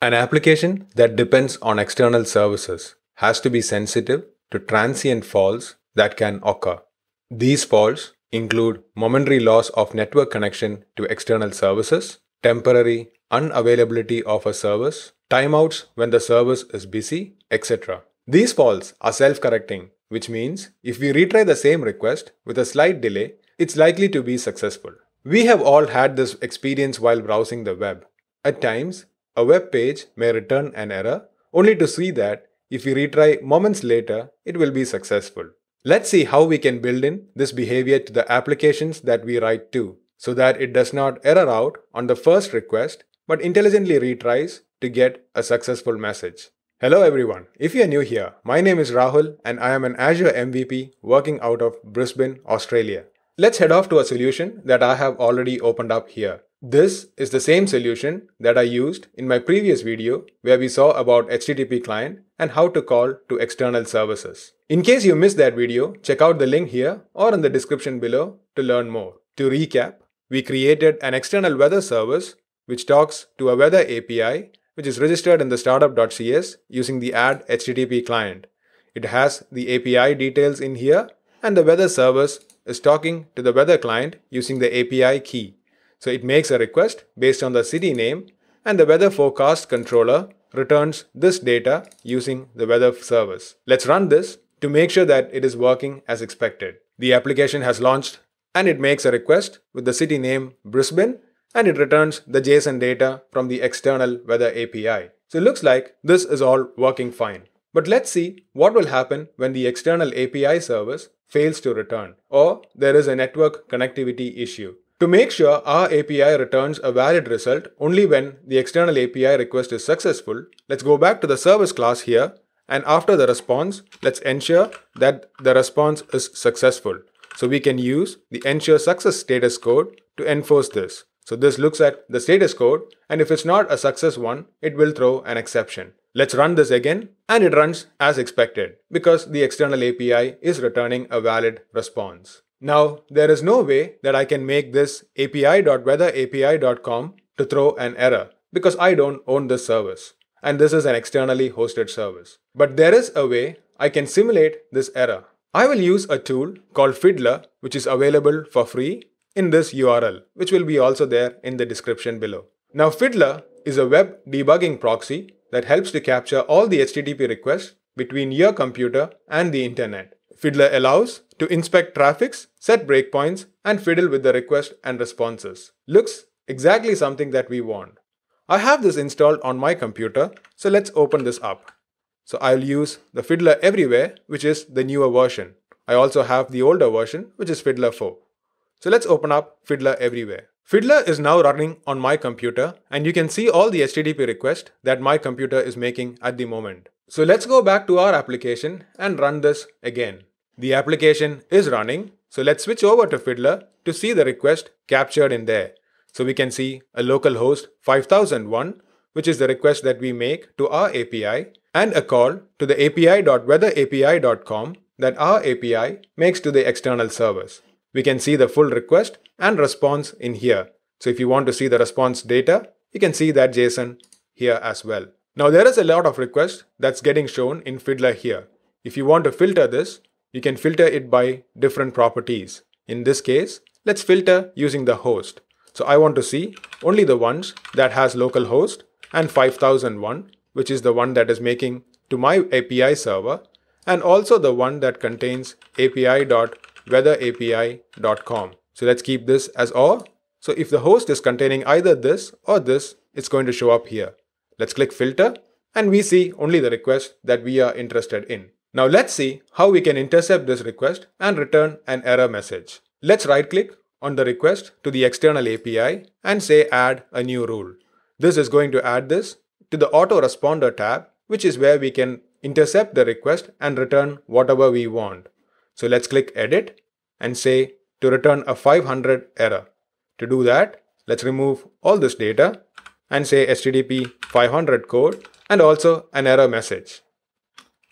An application that depends on external services has to be sensitive to transient faults that can occur. These faults include momentary loss of network connection to external services, temporary unavailability of a service, timeouts when the service is busy, etc. These faults are self-correcting, which means if we retry the same request with a slight delay, it's likely to be successful. We have all had this experience while browsing the web. At times, a web page may return an error, only to see that if we retry moments later, it will be successful. Let's see how we can build in this behavior to the applications that we write to, so that it does not error out on the first request, but intelligently retries to get a successful message. Hello everyone, if you are new here, my name is Rahul and I am an Azure MVP working out of Brisbane, Australia. Let's head off to a solution that I have already opened up here. This is the same solution that I used in my previous video where we saw about HTTP client and how to call to external services. In case you missed that video, check out the link here or in the description below to learn more. To recap, we created an external weather service which talks to a weather API which is registered in the startup.cs using the add HTTP client. It has the API details in here and the weather service is talking to the weather client using the API key. So it makes a request based on the city name and the weather forecast controller returns this data using the weather service. Let's run this to make sure that it is working as expected. The application has launched and it makes a request with the city name Brisbane and it returns the JSON data from the external weather API. So it looks like this is all working fine. But let's see what will happen when the external API service fails to return or there is a network connectivity issue. To make sure our API returns a valid result only when the external API request is successful, let's go back to the service class here and after the response, let's ensure that the response is successful. So we can use the ensure success status code to enforce this. So this looks at the status code and if it's not a success one, it will throw an exception. Let's run this again and it runs as expected because the external API is returning a valid response. Now, there is no way that I can make this api.weatherapi.com to throw an error because I don't own this service. And this is an externally hosted service. But there is a way I can simulate this error. I will use a tool called Fiddler, which is available for free in this URL, which will be also there in the description below. Now, Fiddler is a web debugging proxy that helps to capture all the HTTP requests between your computer and the internet. Fiddler allows to inspect traffics, set breakpoints, and fiddle with the request and responses. Looks exactly something that we want. I have this installed on my computer, so let's open this up. So I'll use the Fiddler Everywhere, which is the newer version. I also have the older version, which is Fiddler 4. So let's open up Fiddler Everywhere. Fiddler is now running on my computer and you can see all the HTTP requests that my computer is making at the moment. So let's go back to our application and run this again. The application is running, so let's switch over to Fiddler to see the request captured in there. So we can see a local host 5001, which is the request that we make to our API, and a call to the api.weatherapi.com that our API makes to the external servers. We can see the full request and response in here. So if you want to see the response data, you can see that JSON here as well. Now there is a lot of requests that's getting shown in Fiddler here. If you want to filter this, you can filter it by different properties. In this case, let's filter using the host. So I want to see only the ones that has localhost and 5001, which is the one that is making to my API server, and also the one that contains api.weatherapi.com. So let's keep this as or. So if the host is containing either this or this, it's going to show up here. Let's click filter and we see only the request that we are interested in. Now let's see how we can intercept this request and return an error message. Let's right click on the request to the external API and say add a new rule. This is going to add this to the autoresponder tab, which is where we can intercept the request and return whatever we want. So let's click edit and say to return a 500 error. To do that, let's remove all this data and say HTTP 500 code and also an error message.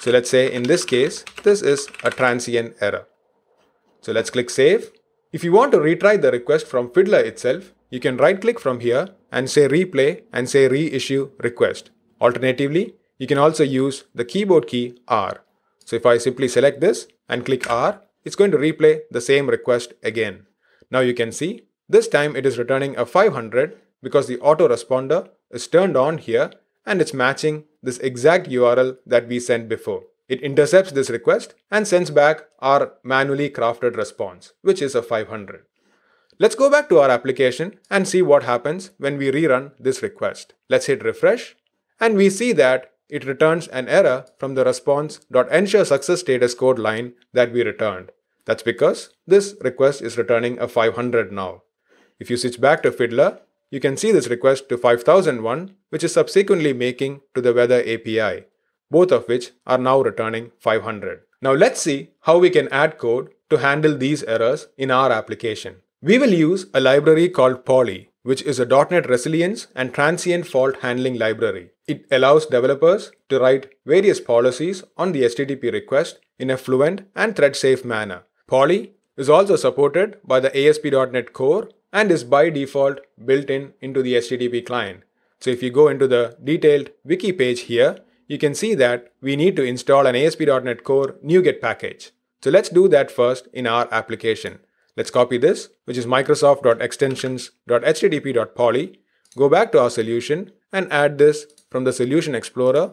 So let's say in this case, this is a transient error. So let's click save. If you want to retry the request from Fiddler itself, you can right click from here and say replay and say reissue request. Alternatively, you can also use the keyboard key R. So if I simply select this and click R, it's going to replay the same request again. Now you can see this time it is returning a 500 because the autoresponder is turned on here and it's matching this exact URL that we sent before. It intercepts this request and sends back our manually crafted response, which is a 500. Let's go back to our application and see what happens when we rerun this request. Let's hit refresh and we see that it returns an error from the response.ensure success status code line that we returned. That's because this request is returning a 500 now. If you switch back to Fiddler, you can see this request to 5001, which is subsequently making to the weather API, both of which are now returning 500. Now let's see how we can add code to handle these errors in our application. We will use a library called Polly, which is a .NET Resilience and Transient Fault Handling library. It allows developers to write various policies on the HTTP request in a fluent and thread-safe manner. Polly is also supported by the ASP.NET Core and is by default built in into the HTTP client. So if you go into the detailed wiki page here, you can see that we need to install an ASP.NET Core NuGet package. So let's do that first in our application. Let's copy this, which is microsoft.extensions.http.polly, go back to our solution and add this from the Solution Explorer,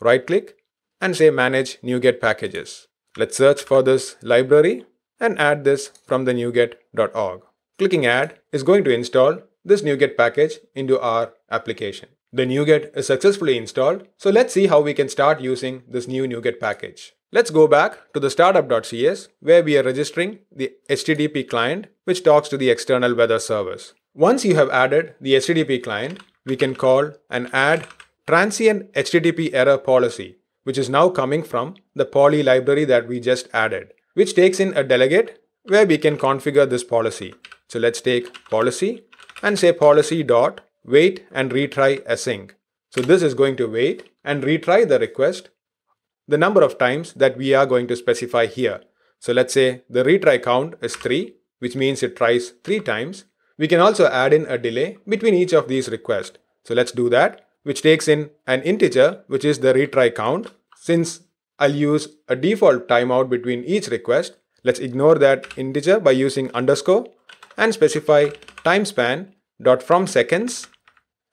right click and say Manage NuGet Packages. Let's search for this library and add this from the NuGet.org. Clicking Add is going to install this NuGet package into our application. The NuGet is successfully installed, so let's see how we can start using this new NuGet package. Let's go back to the startup.cs where we are registering the HTTP client which talks to the external weather service. Once you have added the HTTP client, we can call an add transient HTTP error policy, which is now coming from the Polly library that we just added, which takes in a delegate where we can configure this policy. So let's take policy and say policy dot wait and retry async. So this is going to wait and retry the request the number of times that we are going to specify here. So let's say the retry count is 3, which means it tries 3 times. We can also add in a delay between each of these requests. So let's do that, which takes in an integer, which is the retry count. Since I'll use a default timeout between each request, let's ignore that integer by using underscore and specify time span dot from seconds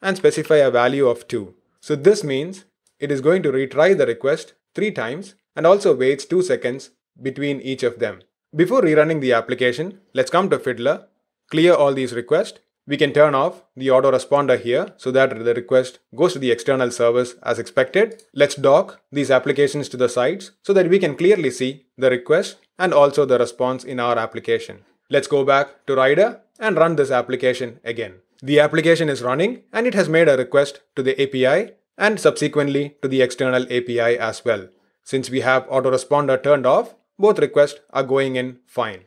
and specify a value of 2. So this means it is going to retry the request 3 times and also waits 2 seconds between each of them. Before rerunning the application, let's come to Fiddler, clear all these requests. We can turn off the autoresponder here so that the request goes to the external service as expected. Let's dock these applications to the sides so that we can clearly see the request and also the response in our application. Let's go back to Rider and run this application again. The application is running and it has made a request to the API and subsequently to the external API as well. Since we have autoresponder turned off, both requests are going in fine.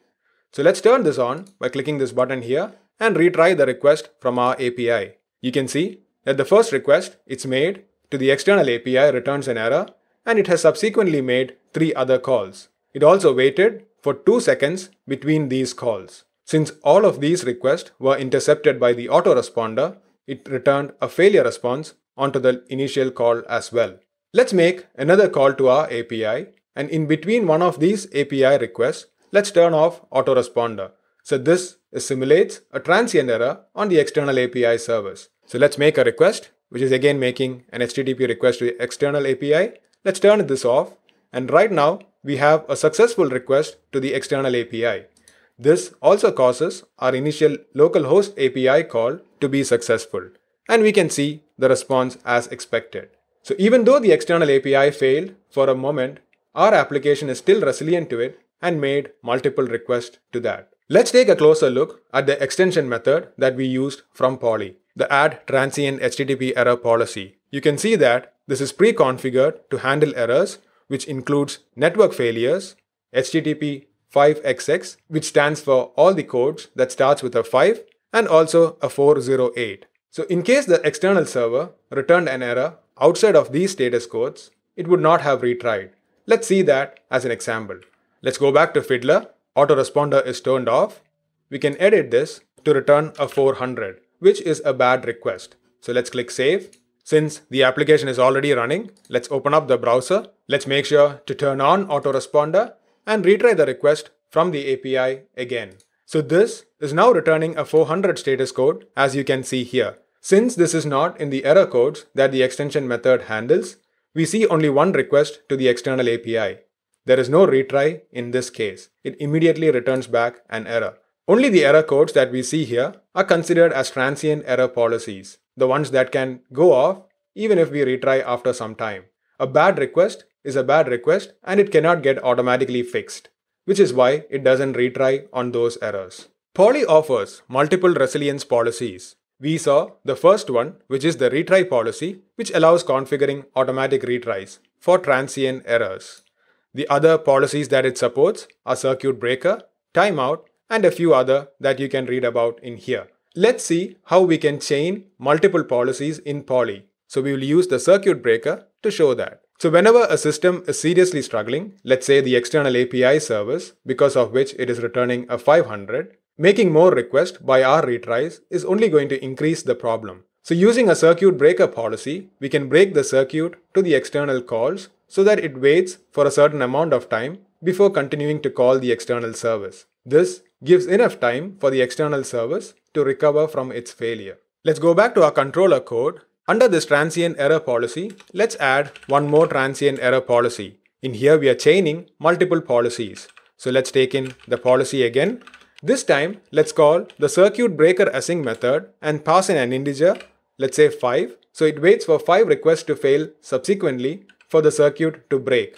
So let's turn this on by clicking this button here and retry the request from our API. You can see that the first request it's made to the external API returns an error and it has subsequently made three other calls. It also waited for 2 seconds between these calls. Since all of these requests were intercepted by the autoresponder, it returned a failure response onto the initial call as well. Let's make another call to our API and in between one of these API requests, let's turn off autoresponder. So this simulates a transient error on the external API service. So let's make a request, which is again making an HTTP request to the external API. Let's turn this off. And right now, we have a successful request to the external API. This also causes our initial localhost API call to be successful. And we can see the response as expected. So even though the external API failed for a moment, our application is still resilient to it and made multiple requests to that. Let's take a closer look at the extension method that we used from Polly, the add transient HTTP error policy. You can see that this is pre-configured to handle errors, which includes network failures, HTTP 5XX, which stands for all the codes that starts with a 5 and also a 408. So in case the external server returned an error outside of these status codes, it would not have retried. Let's see that as an example. Let's go back to Fiddler. Autoresponder is turned off. We can edit this to return a 400. which is a bad request. So let's click save. Since the application is already running, let's open up the browser. Let's make sure to turn on autoresponder and retry the request from the API again. So this is now returning a 400 status code as you can see here. Since this is not in the error codes that the extension method handles, we see only one request to the external API. There is no retry in this case. It immediately returns back an error. Only the error codes that we see here are considered as transient error policies, the ones that can go off even if we retry after some time. A bad request is a bad request and it cannot get automatically fixed, which is why it doesn't retry on those errors. Polly offers multiple resilience policies. We saw the first one, which is the retry policy, which allows configuring automatic retries for transient errors. The other policies that it supports are circuit breaker, timeout, and a few other that you can read about in here. Let's see how we can chain multiple policies in Polly. So we will use the circuit breaker to show that. So whenever a system is seriously struggling, let's say the external API service, because of which it is returning a 500, making more requests by our retries is only going to increase the problem. So using a circuit breaker policy, we can break the circuit to the external calls so that it waits for a certain amount of time before continuing to call the external service. This gives enough time for the external service to recover from its failure. Let's go back to our controller code. Under this transient error policy, let's add one more transient error policy. In here, we are chaining multiple policies. So let's take in the policy again. This time, let's call the circuit breaker async method and pass in an integer, let's say 5. So it waits for 5 requests to fail subsequently for the circuit to break.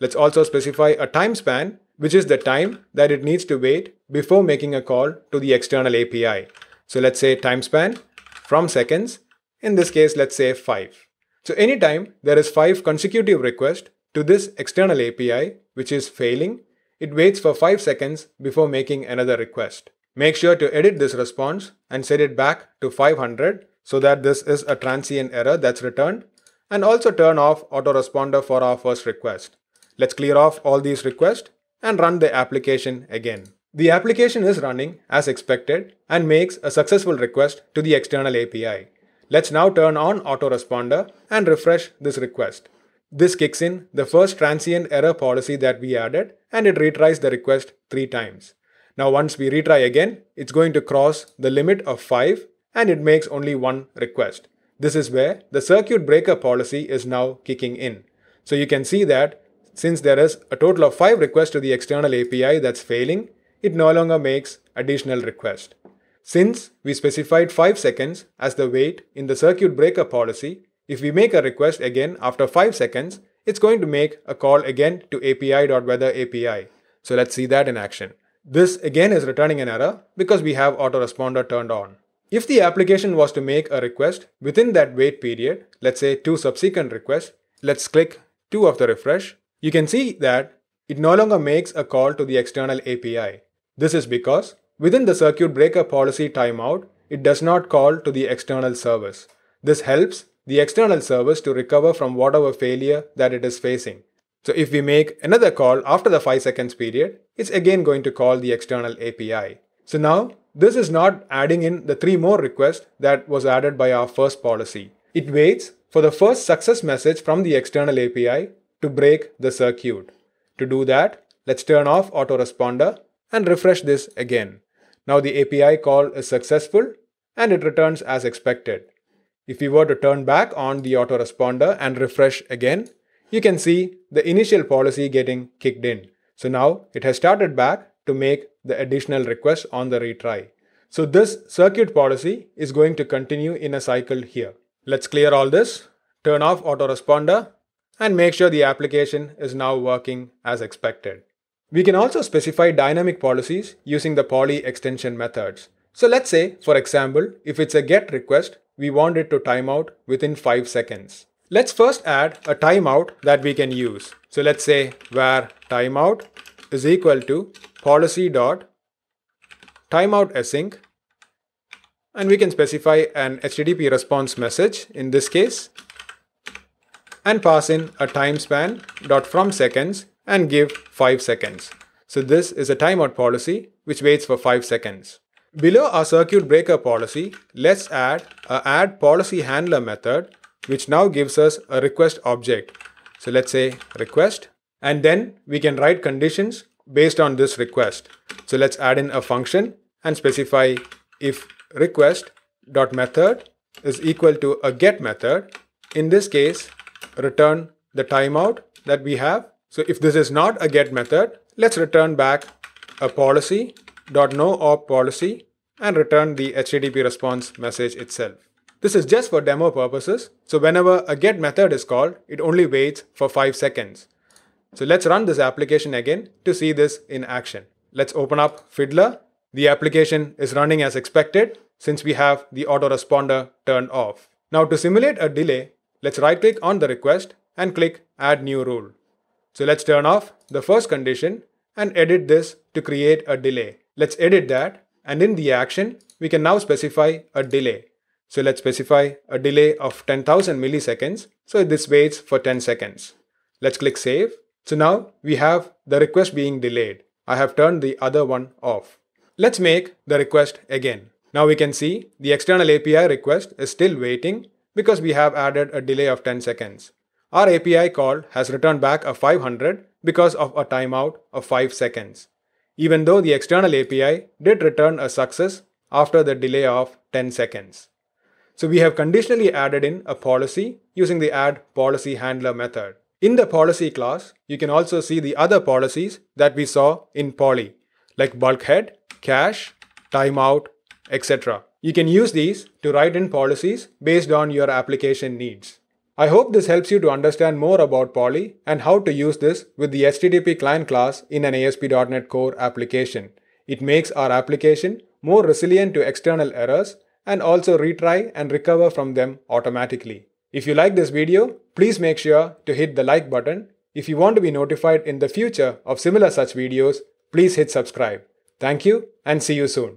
Let's also specify a time span, which is the time that it needs to wait before making a call to the external API. So let's say time span from seconds. In this case, let's say 5. So anytime there is 5 consecutive requests to this external API, which is failing, it waits for 5 seconds before making another request. Make sure to edit this response and set it back to 500 so that this is a transient error that's returned and also turn off autoresponder for our first request. Let's clear off all these requests and run the application again. The application is running as expected and makes a successful request to the external API. Let's now turn on autoresponder and refresh this request. This kicks in the first transient error policy that we added and it retries the request three times. Now once we retry again, it's going to cross the limit of 5 and it makes only one request. This is where the circuit breaker policy is now kicking in. So you can see that since there is a total of 5 requests to the external API that's failing, it no longer makes additional requests. Since we specified 5 seconds as the wait in the circuit breaker policy, if we make a request again after 5 seconds, it's going to make a call again to api.weather So let's see that in action. This again is returning an error because we have autoresponder turned on. If the application was to make a request within that wait period, let's say two subsequent requests, let's click 2 of the refresh, you can see that it no longer makes a call to the external API. This is because within the circuit breaker policy timeout, it does not call to the external service. This helps the external service to recover from whatever failure that it is facing. So if we make another call after the 5 seconds period, it's again going to call the external API. So now this is not adding in the three more requests that was added by our first policy. It waits for the first success message from the external API to break the circuit. To do that, let's turn off autoresponder and refresh this again. Now the API call is successful and it returns as expected. If we were to turn back on the autoresponder and refresh again, you can see the initial policy getting kicked in. So now it has started back to make the additional request on the retry. So this circuit policy is going to continue in a cycle here. Let's clear all this, turn off autoresponder and make sure the application is now working as expected. We can also specify dynamic policies using the Polly extension methods. So let's say, for example, if it's a GET request, we want it to timeout within 5 seconds. Let's first add a timeout that we can use. So let's say var timeout is equal to policy dot timeout async and we can specify an HTTP response message in this case and pass in a time span dot from seconds and give 5 seconds. So this is a timeout policy which waits for 5 seconds. Below our circuit breaker policy, let's add a add policy handler method, which now gives us a request object. So let's say request, and then we can write conditions based on this request. So let's add in a function and specify if request dot method is equal to a get method. In this case, return the timeout that we have. So if this is not a get method, let's return back a policy dot no op policy and return the HTTP response message itself. This is just for demo purposes. So whenever a get method is called, it only waits for 5 seconds. So let's run this application again to see this in action. Let's open up Fiddler. The application is running as expected since we have the autoresponder turned off. Now to simulate a delay, let's right click on the request and click add new rule. So let's turn off the first condition and edit this to create a delay. Let's edit that and in the action, we can now specify a delay. So let's specify a delay of 10,000 milliseconds. So this waits for 10 seconds. Let's click save. So now we have the request being delayed. I have turned the other one off. Let's make the request again. Now we can see the external API request is still waiting because we have added a delay of 10 seconds. Our API call has returned back a 500 because of a timeout of 5 seconds, even though the external API did return a success after the delay of 10 seconds. So we have conditionally added in a policy using the add policy handler method. In the policy class, you can also see the other policies that we saw in Polly, like bulkhead, cache, timeout, etc. You can use these to write in policies based on your application needs. I hope this helps you to understand more about Polly and how to use this with the HTTP client class in an ASP.NET Core application. It makes our application more resilient to external errors and also retry and recover from them automatically. If you like this video, please make sure to hit the like button. If you want to be notified in the future of similar such videos, please hit subscribe. Thank you and see you soon.